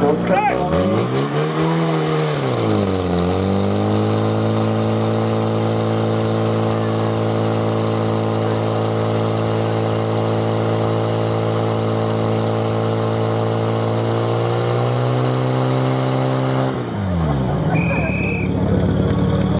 Vamos Ei!